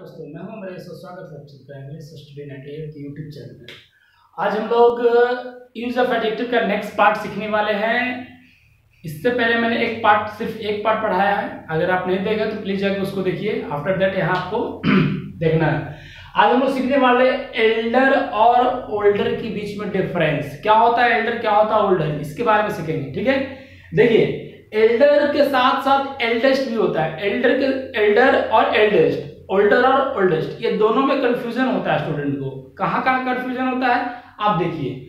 दोस्तों, मैं हूँ अमरेश और स्वागत है आप सबका इंग्लिश स्टडी नाइनटी के यूट्यूब चैनल में। आज हम लोग यूज़ ऑफ़ एडजेक्टिव का नेक्स्ट पार्ट सीखने वाले हैं। इससे पहले मैंने एक पार्ट सिर्फ़ एक पार्ट पढ़ाया है। अगर आप नहीं देखे तो प्लीज़ जाकर उसको देखिए। आफ्टर दैट यहाँ आपको देखना है। आज हम लोग सीखने वाले एल्डर और ओल्डर के बीच में डिफरेंस क्या होता है एल्डर क्या होता है ओल्डर इसके बारे में सीखेंगे, ठीक है? देखिए एल्डर के साथ साथ एल्डेस्ट भी होता है। एल्डर के एल्डर और एल्डेस्ट ओल्डर और ओल्डेस्ट ये दोनों में कंफ्यूजन होता है स्टूडेंट को। कहाँ कहाँ कंफ्यूजन होता है? आप देखिए।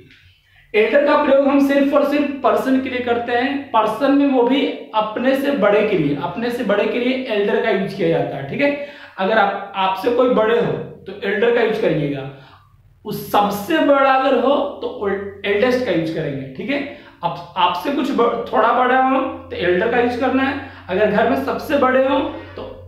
एल्डर का प्रयोग हम सिर्फ़ और सिर्फ़ पर्सन के लिए करते हैं। पर्सन में वो भी अपने से बड़े के लिए, अपने से बड़े के लिए एल्डर का यूज़ किया जाता है, ठीक है? अगर आप, आपसे कोई बड़े हो तो एल्डर का यूज़ करिएगा। उस सबसे बड़ा अगर हो तो एल्डेस्ट का यूज़ करेंगे, ठीक है? आप आपसे कुछ थोड़ा बड़ा हो तो एल्डर का यूज़ करना है। अगर घर में सबसे बड़े हो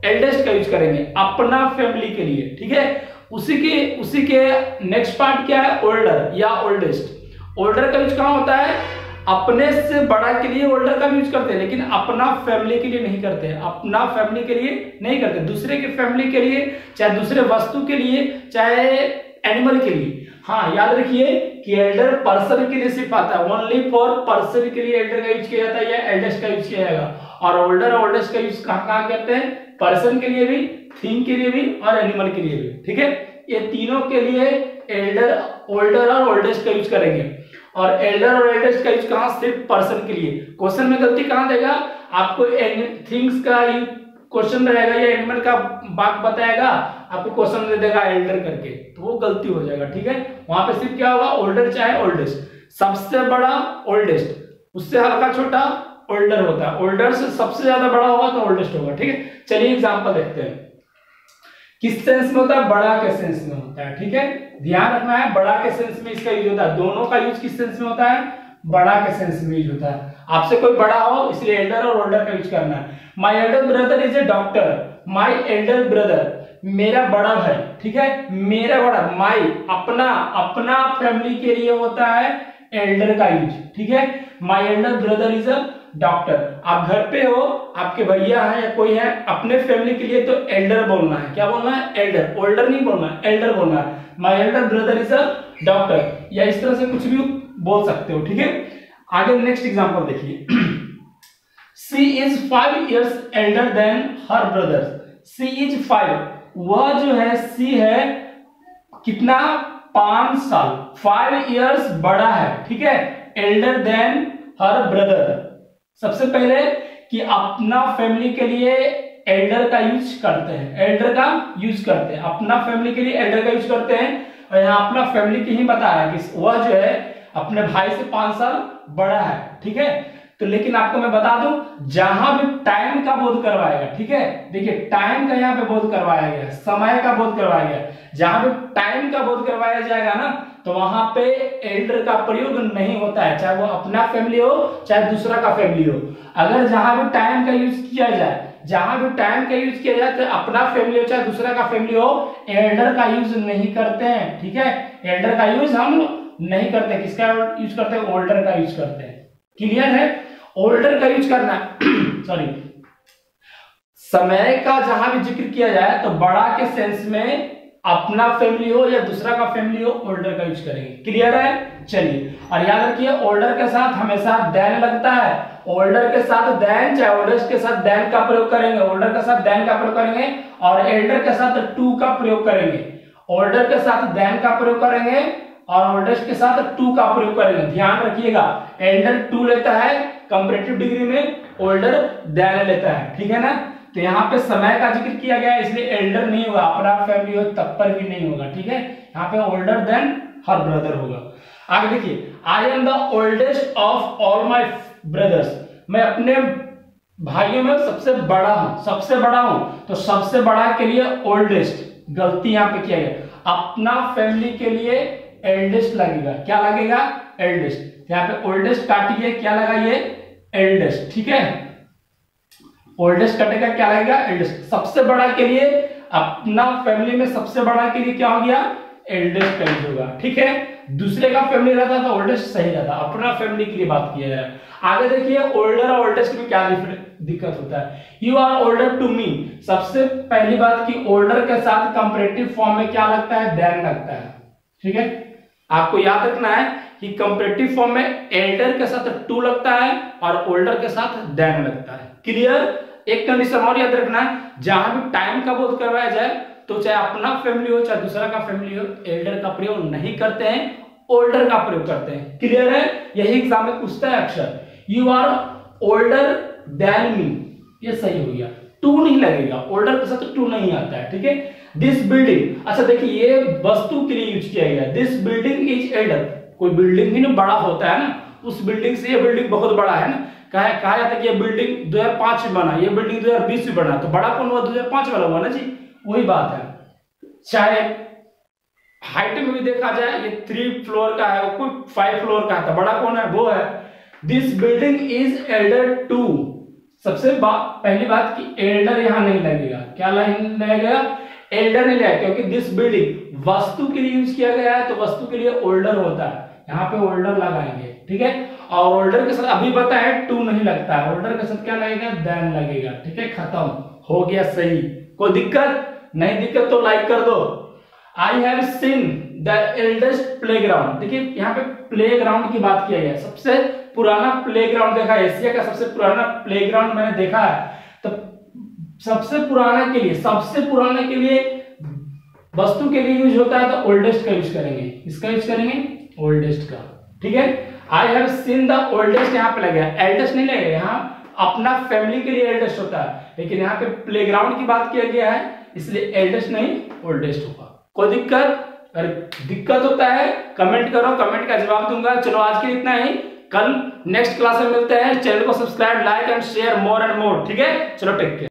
एल्डेस्ट का यूज़ करेंगे, अपना फैमिली के लिए, ठीक है? उसी के उसी के नेक्स्ट पार्ट क्या है? ओल्डर या ओल्डेस्ट ओल्डर का यूज़ कहाँ होता है? अपने से बड़ा के लिए ओल्डर का यूज़ करते हैं, लेकिन अपना फैमिली के लिए नहीं करते अपना फैमिली के लिए नहीं करते। दूसरे के फैमिली के लिए, चाहे दूसरे वस्तु के लिए, चाहे एनिमल के लिए। हाँ याद रखिए कि एल्डर पर्सन के लिए सिर्फ़ आता है। ओनली फॉर पर्सन के लिए एल्डर का यूज़ किया जाता है या एल्डेस्ट का यूज़ किया जाएगा। और ओल्डर ओल्डेस्ट का यूज़ कहाँ कहाँ करते हैं? पर्सन के लिए भी थिंग के लिए भी और एनिमल के लिए भी, ठीक है? ये तीनों के लिए एल्डर ओल्डर और ओल्डेस्ट का यूज़ करेंगे। और एल्डर और एल्डेस्ट का यूज़ कहाँ? सिर्फ़ पर्सन के लिए। क्वेश्चन में गलती कहाँ देगा? आपको थिंग्स का क्वेश्चन रहेगा या एनिमल का बात बताएगा, आपको क्वेश्चन दे देगा एल्डर करके। तो वो गलती हो जाएगा, ठीक है? वहाँ पे सिर्फ़ क्या होगा? ओल्डर चाहे ओल्डेस्ट सबसे बड़ा ओल्डेस्ट उससे हल्का छोटा ओल्डर होता है। ओल्डर से सबसे ज़्यादा बड़ा होगा तो ओल्डेस्ट होगा, ठीक है? चलिए एग्जांपल देखते हैं। किस सेंस में होता है? बड़ा के सेंस में होता है, ठीक है? ध्यान रखना है, बड़ा के सेंस में इसका यूज़ होता है। दोनों का यूज़ किस सेंस में होता है? बड़ा के सेंस में यूज़ होता है। आपसे कोई बड़ा हो, इसलिए एल्डर और ओल्डर का यूज़ करना है। My elder brother is a doctor my elder brother मेरा बड़ा भाई, ठीक है? मेरा बड़ा माई अपना अपना फैमिली के लिए होता है एल्डर का यूज़ ठीक है? My elder brother is a doctor. आप घर पे हो, आपके भैया है या कोई है, अपने फैमिली के लिए तो एल्डर बोलना है। क्या बोलना है? एल्डर ओल्डर नहीं बोलना एल्डर बोलना है। My elder brother is a doctor या इस तरह से कुछ भी बोल सकते हो, ठीक है? आगे नेक्स्ट एग्ज़ाम्पल देखिए। She is five years elder than her brother she is five वह जो है सी है कितना? पाँच साल। फाइव इयर्स बड़ा है, ठीक है? एल्डर देन हर ब्रदर सबसे पहले कि अपना फैमिली के लिए एल्डर का यूज़ करते हैं। एल्डर का यूज़ करते हैं। अपना फैमिली के लिए एल्डर का यूज़ करते हैं। और यहाँ अपना फैमिली की ही बता रहा है कि वह जो है अपने भाई से पाँच साल बड़ा है। ठीक है? तो लेकिन आपको मैं बता दूँ, जहाँ भी टाइम का बोध करवाएगा ठीक है? देखिए टाइम का यहाँ पे बोध करवाया गया, समय का बोध करवाया गया। जहाँ भी टाइम का बोध करवाया जाएगा ना तो वहाँ पे एल्डर का प्रयोग नहीं होता है, चाहे वो अपना फैमिली हो, चाहे दूसरा का फैमिली हो। अगर जहाँ भी टाइम का यूज़ किया जाए, जहाँ भी टाइम का यूज़ किया जाए तो अपना फैमिली हो, चाहे दूसरा का फैमिली हो एल्डर का यूज़ नहीं करते हैं, ठीक है? एल्डर का यूज़ हम नहीं करते, किसका यूज़ करते हैं? ओल्डर का यूज़ करते हैं। क्लियर है? ओल्डर का यूज़ करना सॉरी समय का जहाँ भी ज़िक्र किया जाए तो बड़ा के सेंस में अपना फैमिली हो या दूसरा का फैमिली हो ओल्डर का यूज़ करेंगे। क्लियर है? चलिए। और याद रखिए ओल्डर के साथ हमेशा देन लगता है। ओल्डर के साथ देन चाहे ओल्डर के साथ देन का प्रयोग करेंगे ओल्डर के साथ देन का प्रयोग करेंगे, और एल्डर के साथ टू का प्रयोग करेंगे। ओल्डर के साथ देन का प्रयोग करेंगे, और ओल्डेस्ट के साथ टू का प्रयोग करेंगे। ध्यान रखिएगा एल्डर टू लेता है कंपेरेटिव डिग्री में ओल्डर देन लेता है। ठीक है ना? तो यहाँ पे समय का ज़िक्र किया गया है, इसलिए एल्डर नहीं होगा, अपना फैमिली हो, तब पर भी नहीं होगा, ठीक है? यहाँ पे ओल्डर देन हर ब्रदर होगा। आगे देखिए I am the oldest of all my brothers मैं अपने भाइयों में सबसे बड़ा हूँ, सबसे बड़ा हूँ तो सबसे बड़ा के लिए ओल्डेस्ट गलती यहाँ पे किया गया। अपना फैमिली के लिए एल्डेस्ट लगेगा। क्या लगेगा? एल्डेस्ट यहाँ पे ओल्डेस्ट काटिए क्या लगाइए? एल्डेस्ट ठीक है? ओल्डेस्ट कटेगा क्या लगेगा? एल्डेस्ट सबसे बड़ा के लिए, अपना फैमिली में सबसे बड़ा के लिए क्या हो गया? एल्डेस्ट यूज़ होगा। ठीक है? दूसरे का फैमिली रहता तो ओल्डेस्ट सही रहता। अपना फैमिली के लिए बात किया जाए आगे देखिए ओल्डर और ओल्डेस्ट में क्या दिक्कत होता है? You are older to me सबसे पहली बात की ओल्डर के साथ कंपेरेटिव फॉर्म में क्या लगता है? देन लगता है। ठीक है? आपको याद रखना है कि कंपेरेटिव फॉर्म में एल्डर के साथ टू लगता है और ओल्डर के साथ देन लगता है। क्लियर एक कंडीशन और याद रखना है, जहाँ भी टाइम का बोध करवाया जाए तो चाहे अपना फैमिली हो, चाहे दूसरा का फैमिली हो एल्डर का प्रयोग नहीं करते हैं ओल्डर का प्रयोग करते हैं। क्लियर है? यही एग्ज़ाम में पूछता है अक्षर। You are older than me ये सही हो गया। टू नहीं लगेगा। ओल्डर के साथ टू नहीं आता है, ठीक है? दिस बिल्डिंग अच्छा देखिए, ये वस्तु के लिए यूज़ किया गया। दिस बिल्डिंग इज़ एल्डर कोई बिल्डिंग ही ना बड़ा होता है ना? उस बिल्डिंग से ये बिल्डिंग बहुत बड़ा है ना? कहा कहा जाता है कि ये बिल्डिंग 2005 में बना ये बिल्डिंग 2020 में बना तो बड़ा कौन हुआ? 2005 वाला हुआ ना जी? वही बात है। चाहे हाइट में भी देखा जाए ये थ्री फ्लोर का है कोई फाइव फ्लोर का है तो बड़ा कौन है? वो है। This building is elder to सबसे बा, पहली बात की एल्डर यहाँ नहीं लगेगा। क्या लाइन लगेगा? एल्डर नहीं लगेगा क्योंकि दिस बिल्डिंग वस्तु के लिए यूज़ किया गया है तो वस्तु के लिए ओल्डर होता है। यहाँ पे ओल्डर लगाएँगे ठीक है? और ओल्डर के साथ, अभी बताया टू नहीं लगता है। ओल्डर के साथ क्या लगेगा? देन लगेगा। ठीक है? खत्म। हो गया सही। कोई दिक्कत? नहीं दिक्कत तो लाइक कर दो। I have seen the eldest playground देखिए यहाँ पे प्ले ग्राउंड की बात किया गया। सबसे पुराना प्ले ग्राउंड देखा एशिया का सबसे पुराना प्ले ग्राउंड मैंने देखा है। तो सबसे पुराना के लिए, सबसे पुराने के लिए वस्तु के लिए यूज़ होता है तो ओल्डेस्ट का यूज़ करेंगे। इसका यूज़ करेंगे? ओल्डेस्ट का। ठीक है? I have seen the oldest यहाँ पे लगेगा एल्डेस्ट नहीं लगेगा यहाँ अपना फैमिली के लिए एल्डेस्ट होता है। लेकिन यहाँ पे प्लेग्राउंड की बात किया गया है, इसलिए एल्डेस्ट नहीं ओल्डेस्ट होगा। कोई दिक्कत? अगर दिक्कत होता है कमेंट करो कमेंट का जवाब दूँगा। चलो, आज के इतना ही। कल नेक्स्ट क्लास में मिलते हैं। चैनल को subscribe like and share more and more ठीक है? चलो टेक केयर